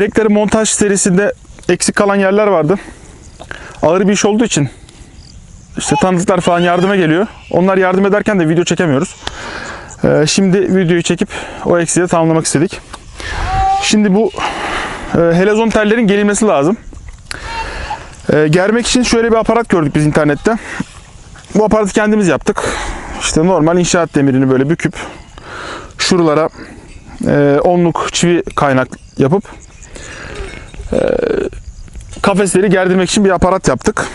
Direkleri montaj serisinde eksik kalan yerler vardı. Ağır bir iş olduğu için işte tanıdıklar falan yardıma geliyor. Onlar yardım ederken de video çekemiyoruz. Ee, şimdi videoyu çekip o eksiği de tamamlamak istedik. Şimdi bu e, helezon tellerin gerilmesi lazım. E, germek için şöyle bir aparat gördük biz internette. Bu aparatı kendimiz yaptık. İşte normal inşaat demirini böyle büküp şuralara e, onluk çivi kaynak yapıp kafesleri gerdirmek için bir aparat yaptık.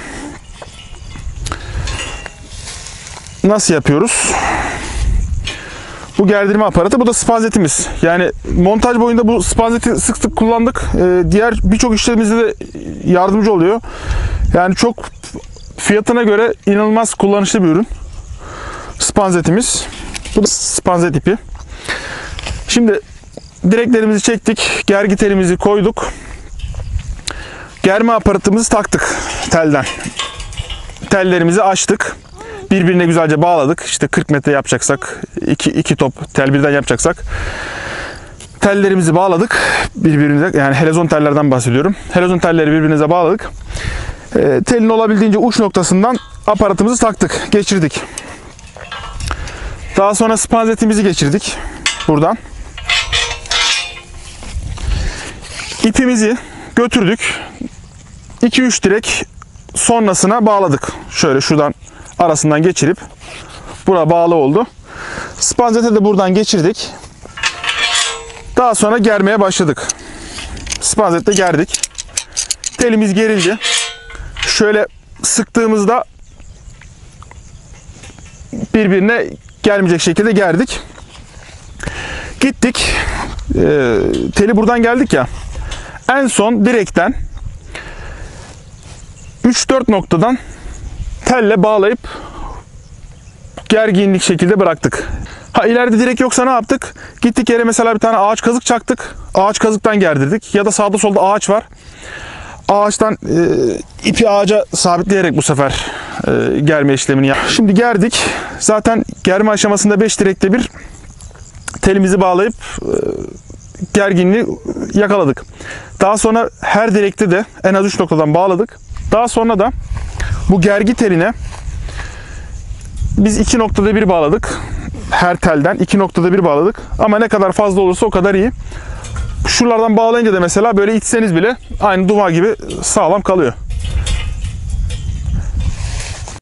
Nasıl yapıyoruz? Bu gerdirme aparatı. Bu da spanzetimiz. Yani montaj boyunda bu spanzeti sık sık kullandık. Ee, diğer birçok işlerimizde de yardımcı oluyor. Yani çok fiyatına göre inanılmaz kullanışlı bir ürün. Spanzetimiz. Bu da spanzet ipi. Şimdi direklerimizi çektik. Gergi telimizi koyduk. Germe aparatımızı taktık telden. Tellerimizi açtık birbirine güzelce bağladık. İşte 40 metre yapacaksak, iki, iki top tel birden yapacaksak tellerimizi bağladık birbirimize. Yani helezon tellerden bahsediyorum. Helezon telleri birbirinize bağladık. E, telin olabildiğince uç noktasından aparatımızı taktık, geçirdik. Daha sonra spanzetimizi geçirdik buradan. İpimizi götürdük. 2-3 direk sonrasına bağladık. Şöyle şuradan arasından geçirip bura bağlı oldu. Spanzete de buradan geçirdik. Daha sonra germeye başladık. Spanzette gerdik. Telimiz gerildi. Şöyle sıktığımızda birbirine gelmeyecek şekilde gerdik. Gittik. Ee, teli buradan geldik ya. En son direkten 3-4 noktadan telle bağlayıp gerginlik şekilde bıraktık. Ha ileride direk yoksa ne yaptık? Gittik yere mesela bir tane ağaç kazık çaktık. Ağaç kazıktan gerdirdik. Ya da sağda solda ağaç var. Ağaçtan e, ipi ağaca sabitleyerek bu sefer e, germe işlemini yap. Şimdi gerdik. Zaten germe aşamasında 5 direkte bir telimizi bağlayıp e, gerginliği yakaladık. Daha sonra her direkte de en az 3 noktadan bağladık. Daha sonra da bu gergi teline biz iki noktada bir bağladık. Her telden iki noktada bir bağladık. Ama ne kadar fazla olursa o kadar iyi. Şuralardan bağlayınca da mesela böyle itseniz bile aynı duvar gibi sağlam kalıyor.